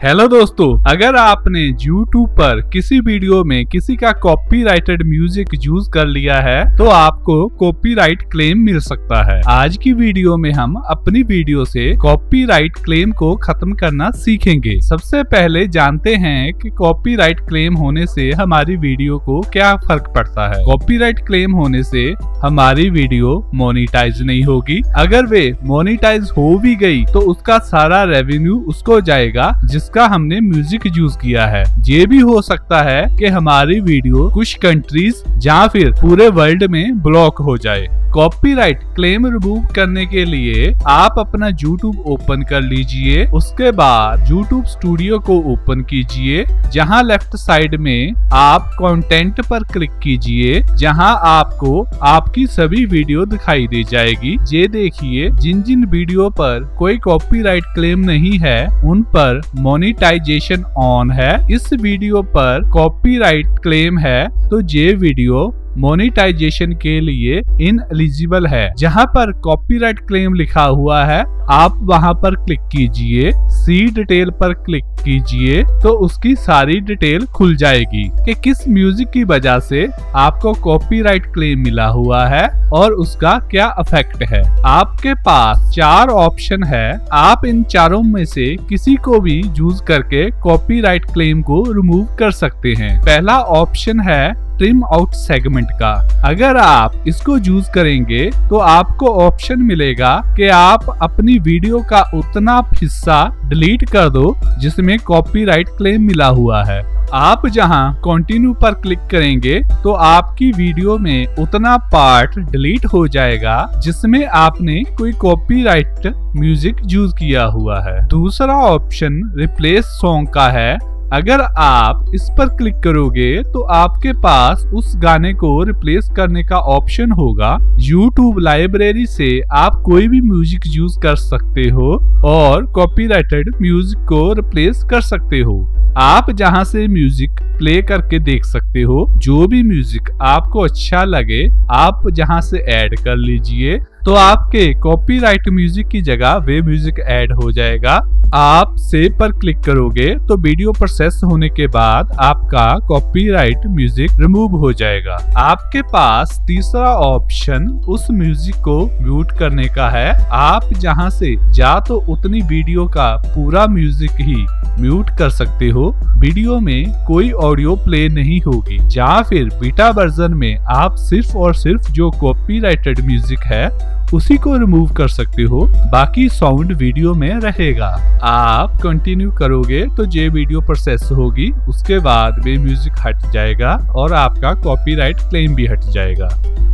Hello दोस्तों, अगर आपने YouTube पर किसी वीडियो में किसी का कॉपीराइटेड म्यूज़िक यूज़ कर लिया है तो आपको कॉपीराइट क्लेम मिल सकता है। आज की वीडियो में हम अपनी वीडियो से कॉपीराइट क्लेम को खत्म करना सीखेंगे। सबसे पहले जानते हैं कि कॉपीराइट क्लेम होने से हमारी वीडियो को क्या फ़र्क पड़ता है। कॉपीराइट क्लेम होने से हमारी वीडियो मोनिटाइज नहीं होगी। अगर वे मोनिटाइज हो भी गई तो उसका सारा रेवेन्यू उसको जाएगा जिस जिसका हमने म्यूज़िक यूज़ किया है। ये भी हो सकता है कि हमारी वीडियो कुछ कंट्रीज़ या फिर पूरे वर्ल्ड में ब्लॉक हो जाए। कॉपीराइट क्लेम रिमूव करने के लिए आप अपना यूट्यूब ओपन कर लीजिए। उसके बाद यूट्यूब स्टूडियो को ओपन कीजिए। जहाँ लेफ़्ट साइड में आप कंटेंट पर क्लिक कीजिए, जहाँ आपको आपकी सभी वीडियो दिखाई दे जाएगी। ये देखिए, जिन जिन वीडियो पर कोई कॉपीराइट क्लेम नहीं है, उन पर मोनिटाइजेशन ऑन है। इस वीडियो पर कॉपीराइट क्लेम है तो ये वीडियो मोनिटाइजेशन के लिए इन एलिजिबल है। जहाँ पर कॉपीराइट क्लेम लिखा हुआ है, आप वहाँ पर क्लिक कीजिए सी डिटेल पर क्लिक कीजिए तो उसकी सारी डिटेल खुल जाएगी। कि किस म्यूज़िक की वजह से आपको कॉपीराइट क्लेम मिला हुआ है और उसका क्या इफ़ेक्ट है। आपके पास चार ऑप्शन है। आप इन चारों में से किसी को भी यूज़ करके कॉपीराइट क्लेम को रिमूव कर सकते हैं। पहला ऑप्शन है ट्रिम आउट सेगमेंट का। अगर आप इसको यूज़ करेंगे तो आपको ऑप्शन मिलेगा कि आप अपनी वीडियो का उतना हिस्सा डिलीट कर दो, जिसमें कॉपीराइट क्लेम मिला हुआ है। आप जहाँ कंटिन्यू पर क्लिक करेंगे तो आपकी वीडियो में उतना पार्ट डिलीट हो जाएगा, जिसमें आपने कोई कॉपीराइट म्यूज़िक यूज़ किया हुआ है। दूसरा ऑप्शन रिप्लेस सॉन्ग का है अगर आप इस पर क्लिक करोगे तो आपके पास उस गाने को रिप्लेस करने का ऑप्शन होगा। YouTube लाइब्रेरी से आप कोई भी म्यूज़िक यूज़ कर सकते हो और कॉपीराइटेड म्यूज़िक को रिप्लेस कर सकते हो। आप जहाँ से म्यूज़िक प्ले करके देख सकते हो, जो भी म्यूज़िक आपको अच्छा लगे, आप जहाँ से ऐड कर लीजिए तो आपके कॉपीराइट म्यूज़िक की जगह वे म्यूज़िक ऐड हो जाएगा। आप सेव पर क्लिक करोगे तो वीडियो प्रोसेस होने के बाद आपका कॉपीराइट म्यूज़िक रिमूव हो जाएगा। आपके पास तीसरा ऑप्शन उस म्यूज़िक को म्यूट करने का है। आप जहाँ से जा तो उतनी वीडियो का पूरा म्यूज़िक ही म्यूट कर सकते हो। वीडियो में कोई ऑडियो प्ले नहीं होगी। या फिर बीटा वर्जन में आप सिर्फ़ और सिर्फ़ जो कॉपीराइटेड म्यूज़िक है, उसी को रिमूव कर सकते हो। बाकी साउंड वीडियो में रहेगा। आप कंटिन्यू करोगे तो जे वीडियो प्रोसेस होगी, उसके बाद वे म्यूज़िक हट जाएगा और आपका कॉपीराइट क्लेम भी हट जाएगा।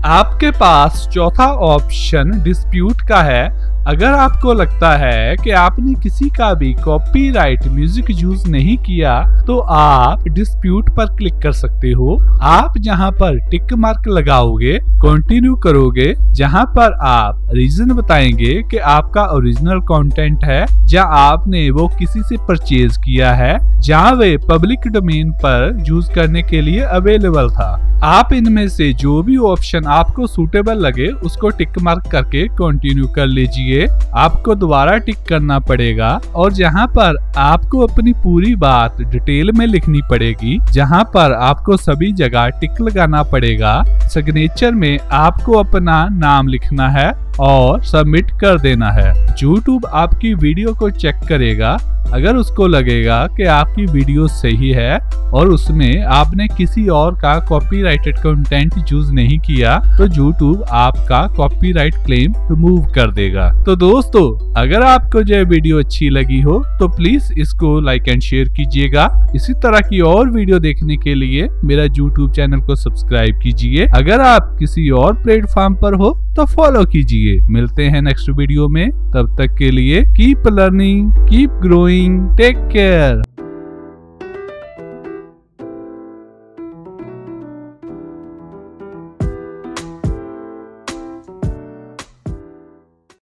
आपके पास चौथा ऑप्शन डिस्प्यूट का है अगर आपको लगता है कि आपने किसी का भी कॉपीराइट म्यूज़िक यूज़ नहीं किया तो आप डिस्प्यूट पर क्लिक कर सकते हो। आप जहाँ पर टिक मार्क लगाओगे कंटिन्यू करोगे, जहाँ पर आप रीजन बताएँगे कि आपका ओरिजिनल कंटेंट है, या आपने वो किसी से परचेज किया है, जहाँ वे पब्लिक डोमेन पर यूज़ करने के लिए अवेलेबल था। आप इनमें से जो भी ऑप्शन आपको सूटेबल लगे, उसको टिक मार्क करके कंटिन्यू कर लीजिए। आपको दोबारा टिक करना पड़ेगा और जहाँ पर आपको अपनी पूरी बात डिटेल में लिखनी पड़ेगी, जहाँ पर आपको सभी जगह टिक लगाना पड़ेगा, सिग्नेचर में आपको अपना नाम लिखना है और सबमिट कर देना है। यूट्यूब आपकी वीडियो को चेक करेगा अगर उसको लगेगा कि आपकी वीडियो सही है और उसमें आपने किसी और का कॉपीराइटेड कंटेंट यूज़ नहीं किया तो यूट्यूब आपका कॉपीराइट क्लेम रिमूव कर देगा। तो दोस्तों, अगर आपको यह वीडियो अच्छी लगी हो तो प्लीज़ इसको लाइक एंड शेयर कीजिएगा। इसी तरह की और वीडियो देखने के लिए मेरा यूट्यूब चैनल को सब्सक्राइब कीजिए। अगर आप किसी और प्लेटफॉर्म पर हो तो फॉलो कीजिए। मिलते हैं नेक्स्ट वीडियो में। तब तक के लिए keep learning keep growing take care